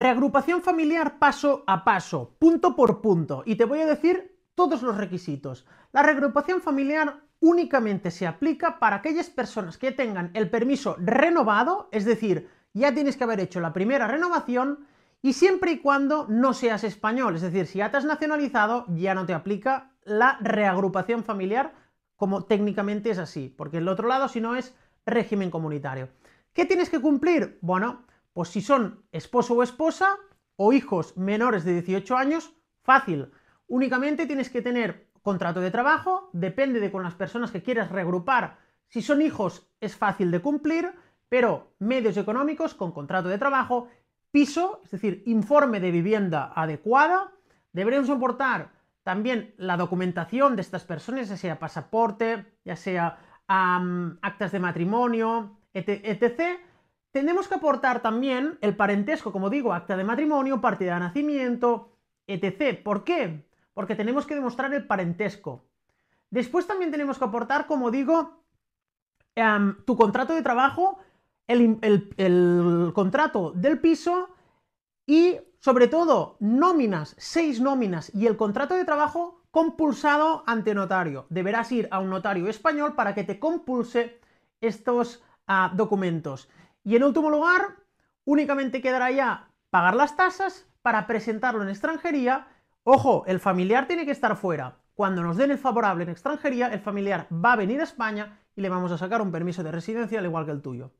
Reagrupación familiar paso a paso, punto por punto, y te voy a decir todos los requisitos. La reagrupación familiar únicamente se aplica para aquellas personas que tengan el permiso renovado, es decir, ya tienes que haber hecho la primera renovación y siempre y cuando no seas español, es decir, si ya te has nacionalizado ya no te aplica la reagrupación familiar como técnicamente es así, porque el otro lado si no es régimen comunitario. ¿Qué tienes que cumplir? Bueno, pues si son esposo o esposa o hijos menores de 18 años, fácil. Únicamente tienes que tener contrato de trabajo, depende de con las personas que quieras reagrupar. Si son hijos es fácil de cumplir, pero medios económicos con contrato de trabajo, piso, es decir, informe de vivienda adecuada, deberíamos aportar también la documentación de estas personas, ya sea pasaporte, ya sea actas de matrimonio, etc tenemos que aportar también el parentesco, como digo, acta de matrimonio, partida de nacimiento, etc. ¿Por qué? Porque tenemos que demostrar el parentesco. Después también tenemos que aportar, como digo, em, tu contrato de trabajo, el, contrato del piso y, sobre todo, nóminas, seis nóminas y el contrato de trabajo compulsado ante notario. Deberás ir a un notario español para que te compulse estos ah, documentos. Y en último lugar, únicamente quedará ya pagar las tasas para presentarlo en extranjería. Ojo, el familiar tiene que estar fuera. Cuando nos den el favorable en extranjería, el familiar va a venir a España y le vamos a sacar un permiso de residencia al igual que el tuyo.